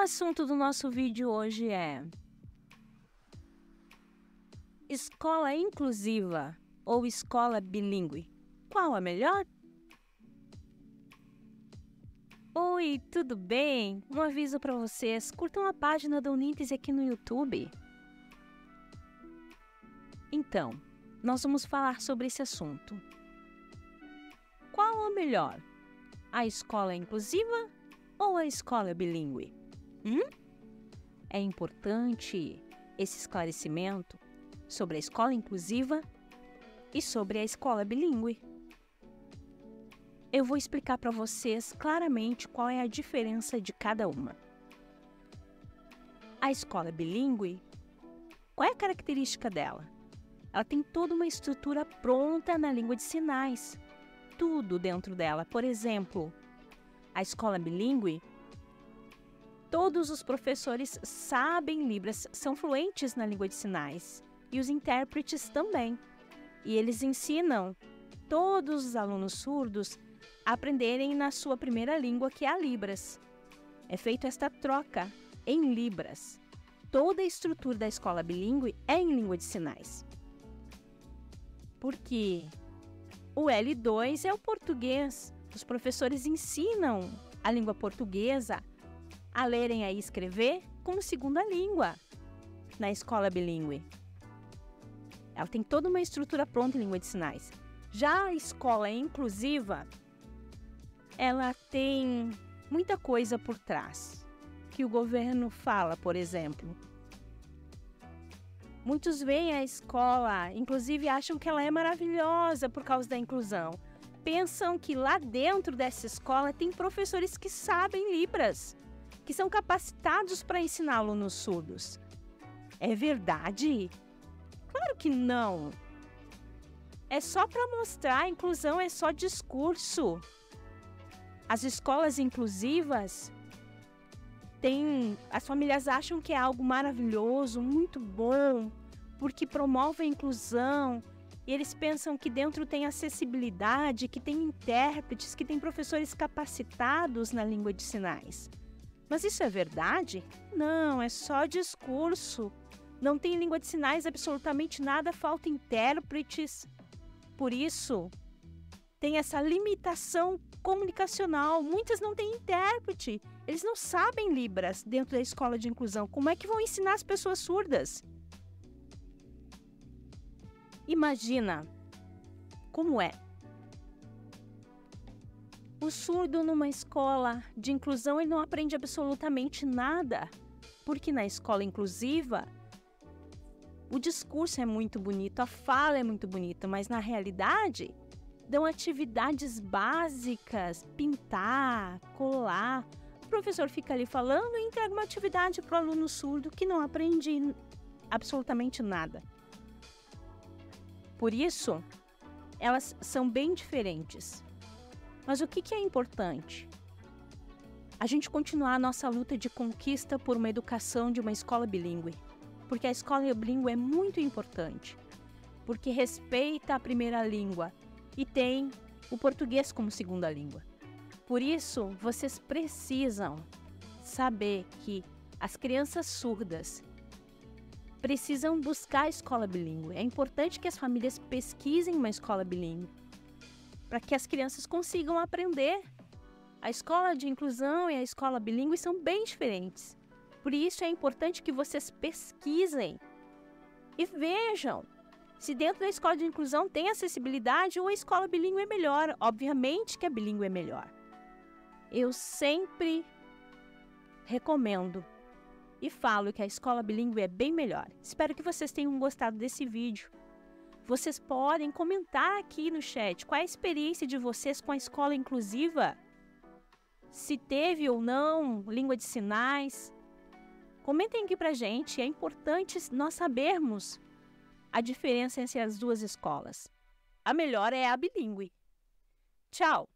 O assunto do nosso vídeo hoje é escola inclusiva ou escola bilíngue. Qual a melhor? Oi, tudo bem? Um aviso para vocês: curtam a página da Uníntese aqui no YouTube. Então, nós vamos falar sobre esse assunto. Qual a melhor? A escola inclusiva ou a escola bilíngue? Hum? É importante esse esclarecimento sobre a escola inclusiva e sobre a escola bilíngue. Eu vou explicar para vocês claramente qual é a diferença de cada uma. A escola bilíngue, qual é a característica dela? Ela tem toda uma estrutura pronta na língua de sinais, tudo dentro dela. Por exemplo, a escola bilíngue, todos os professores sabem Libras, são fluentes na língua de sinais e os intérpretes também. E eles ensinam todos os alunos surdos a aprenderem na sua primeira língua, que é a Libras. É feita esta troca em Libras. Toda a estrutura da escola bilíngue é em língua de sinais. Porque o L2 é o português. Os professores ensinam a língua portuguesa a lerem e escrever como segunda língua na escola bilíngue. Ela tem toda uma estrutura pronta em língua de sinais. Já a escola inclusiva, ela tem muita coisa por trás que o governo fala, por exemplo. Muitos veem a escola, inclusive acham que ela é maravilhosa por causa da inclusão. Pensam que lá dentro dessa escola tem professores que sabem Libras, que são capacitados para ensinar alunos surdos. É verdade? Claro que não. É só para mostrar, inclusão é só discurso. As escolas inclusivas têm. As famílias acham que é algo maravilhoso, muito bom, porque promove a inclusão. E eles pensam que dentro tem acessibilidade, que tem intérpretes, que tem professores capacitados na língua de sinais. Mas isso é verdade? Não, é só discurso. Não tem língua de sinais absolutamente nada, falta intérpretes. Por isso, tem essa limitação comunicacional. Muitas não têm intérprete. Eles não sabem Libras dentro da escola de inclusão. Como é que vão ensinar as pessoas surdas? Imagina como é. O surdo numa escola de inclusão ele não aprende absolutamente nada, porque na escola inclusiva o discurso é muito bonito, a fala é muito bonita, mas na realidade dão atividades básicas, pintar, colar. O professor fica ali falando e entrega uma atividade para o aluno surdo que não aprende absolutamente nada. Por isso, elas são bem diferentes. Mas o que, que é importante? A gente continuar a nossa luta de conquista por uma educação de uma escola bilíngue porque a escola bilíngue é muito importante, porque respeita a primeira língua e tem o português como segunda língua. Por isso, vocês precisam saber que as crianças surdas precisam buscar a escola bilíngue. É importante que as famílias pesquisem uma escola bilíngue para que as crianças consigam aprender. A escola de inclusão e a escola bilíngue são bem diferentes. Por isso é importante que vocês pesquisem e vejam se dentro da escola de inclusão tem acessibilidade ou a escola bilíngue é melhor. Obviamente que a bilíngue é melhor. Eu sempre recomendo e falo que a escola bilíngue é bem melhor. Espero que vocês tenham gostado desse vídeo. Vocês podem comentar aqui no chat qual é a experiência de vocês com a escola inclusiva. Se teve ou não língua de sinais, Comentem aqui pra gente, é importante nós sabermos a diferença entre as duas escolas. A melhor é a bilíngue. Tchau!